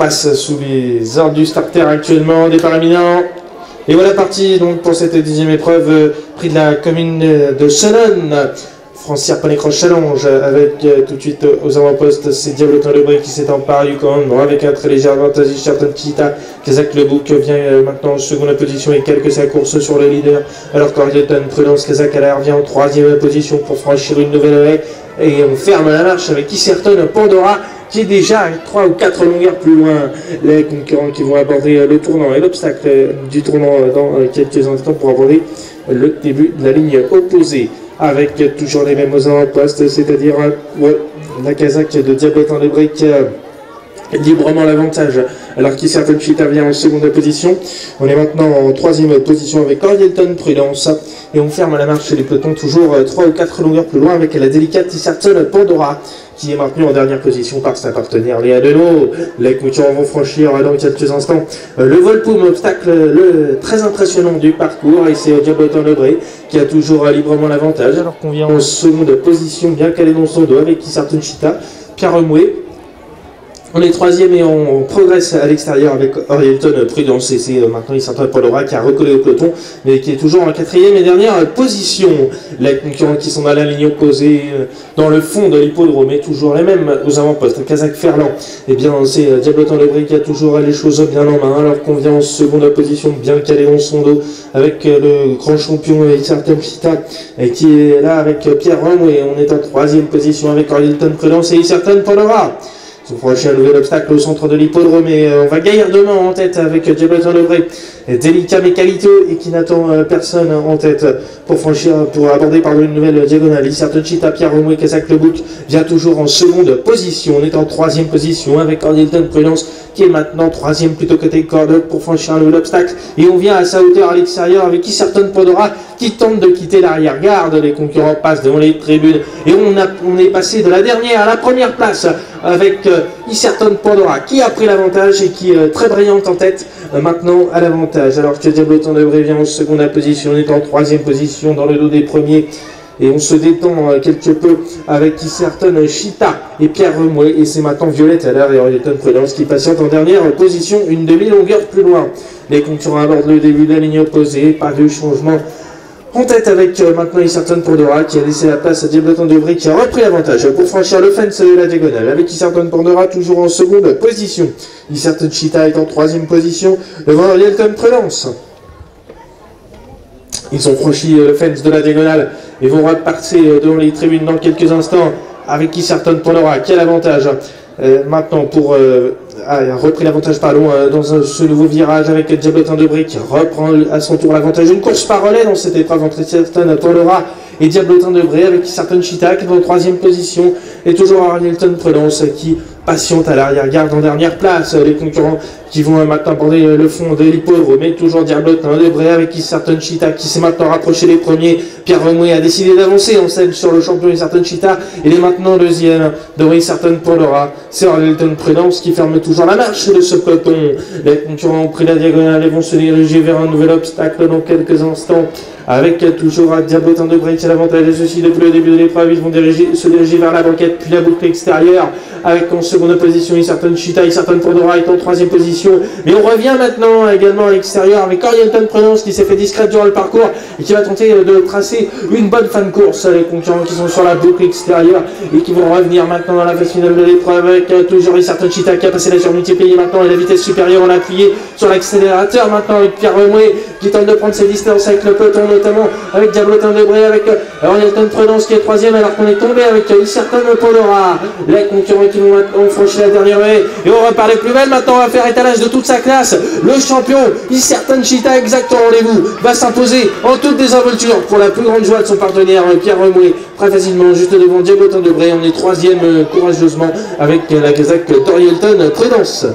passe sous les ordres du starter actuellement, départ imminent. Et voilà parti donc pour cette dixième épreuve, euh, prix de la commune de Shannon. Francière Panécroche challenge avec euh, tout de suite euh, aux avant-postes, c'est Diablotin Lebré qui emparé du commandement avec un très léger avantage Charton Kita. Kazak Lebouc vient maintenant en seconde position et quelques sa course sur le leader. Alors qu'Orielton Prudence Kazak à vient en troisième position pour franchir une nouvelle haie. Et on ferme la marche avec Isserton Pandora qui est déjà 3 ou 4 longueurs plus loin. Les concurrents qui vont aborder le tournant et l'obstacle du tournant dans quelques instants pour aborder le début de la ligne opposée. Avec toujours les mêmes avant-postes, c'est-à-dire la casaque de Diabète en briques librement l'avantage, alors qu'Isserton Chita vient en seconde position. On est maintenant en troisième position avec Orielton Prudence, et on ferme la marche les pelotons toujours 3 ou 4 longueurs plus loin avec la délicate Isserton Pandora qui est maintenu en dernière position par sa partenaire Léa Denot. Les Mouturans vont franchir dans quelques instants le Volpoum, obstacle le, très impressionnant du parcours, et c'est Diablotin Lebré qui a toujours librement l'avantage, alors qu'on vient en seconde position, bien calé dans son dos avec Isartun Chita, Pierre Remoué, on est troisième et on progresse à l'extérieur avec Orielton Prudence et c'est euh, maintenant Isarton Pandora qui a recollé au peloton mais qui est toujours en quatrième et dernière position. Les concurrents qui sont à la ligne opposée euh, dans le fond de l'hippodrome et toujours les mêmes aux avant-postes. Kazakh Ferland, et eh bien c'est euh, Diablotin Lebris qui a toujours les choses bien en main alors qu'on vient en seconde position bien calé dans son dos avec le grand champion Isarton Chita qui est là avec Pierre Rome et on est en troisième position avec Orielton Prudence et Isarton Pandora. On franchit un nouvel obstacle au centre de l'hippodrome et euh, on va gaillardement en tête avec Diablotin Lebré, délicat mais qualiteux et qui n'attend euh, personne en tête pour franchir, pour aborder par une nouvelle diagonale. Chita, Pierre Romoué, Kazak Lebouc vient toujours en seconde position. On est en troisième position avec Cornelton Prudence qui est maintenant troisième plutôt côté corde pour franchir un nouvel obstacle. Et on vient à sa hauteur à l'extérieur avec Isserton Pandora qui tente de quitter l'arrière-garde. Les concurrents passent devant les tribunes et on, a, on est passé de la dernière à la première place avec euh, Isserton Pandora qui a pris l'avantage et qui est euh, très brillante en tête euh, maintenant à l'avantage. Alors que Diablotin de vient en seconde position, on est en troisième position dans le dos des premiers. Et on se détend quelque peu avec Isserton Chita et Pierre Remoué. Et c'est maintenant Violette à l'heure et Orielton Prudence qui patiente en dernière position, une demi-longueur plus loin. Les concurrents abordent le début de la ligne opposée, pas de changement en tête avec euh, maintenant Isserton Pandora qui a laissé la place à Diablotin de qui a repris l'avantage pour franchir le fence de la diagonale avec Isserton Pandora toujours en seconde position. Isserton Chita est en troisième position devant Yelton Prudence. Ils ont franchi euh, le fence de la diagonale et vont repartir euh, devant les tribunes dans quelques instants avec Isserton Pandora. Quel avantage maintenant pour a repris l'avantage par euh, dans ce nouveau virage avec Diablotin de qui reprend à son tour l'avantage. Une course par relais dans cette épreuve entre certaines Tolera et Diablotin de Bray avec certaines Chita qui est en troisième position et toujours Arnilton Prudence qui patiente à l'arrière-garde en dernière place. Les concurrents qui vont maintenant aborder le fond de l'hippodrome, mais toujours Diablotin de Bray avec Certain Chita qui s'est maintenant rapproché des premiers. Pierre Remoué a décidé d'avancer en scène sur le champion Certain Chita. Il est maintenant deuxième de Certain Pandora. C'est Arnilton Prudence qui ferme toujours la marche de ce peloton. Les concurrents ont pris la diagonale et vont se diriger vers un nouvel obstacle dans quelques instants avec toujours un Diablotin de qui a l'avantage de ceci depuis le début de l'épreuve. Ils vont se diriger vers la banquette puis la boucle extérieure avec en seconde position Isarton Chita, Isarton Pandora est en troisième position. Mais on revient maintenant également à l'extérieur avec Orienton Prudence qui s'est fait discrète durant le parcours et qui va tenter de tracer une bonne fin de course. Les concurrents qui sont sur la boucle extérieure et qui vont revenir maintenant dans la phase finale de l'épreuve avec euh, toujours Isarton Chita qui a passé la surmultipliée maintenant et la vitesse supérieure. On a appuyé sur l'accélérateur maintenant avec Pierre Remoué qui tente de prendre ses distances avec le peloton notamment avec Diablotin Debré avec euh, Orienton Prudence qui est troisième alors qu'on est tombé avec euh, Isarton Pandora. Les concurrents qui vont maintenant franchir la dernière haie. Et on repart les plus belles. Maintenant, on va faire étalage de toute sa classe. Le champion, Isertan Chita, exact rendez-vous, va s'imposer en toute désinvolture pour la plus grande joie de son partenaire, Pierre Remoué. Très facilement, juste devant Diablotin Debré. On est troisième euh, courageusement avec la casaque Torielton Prudence.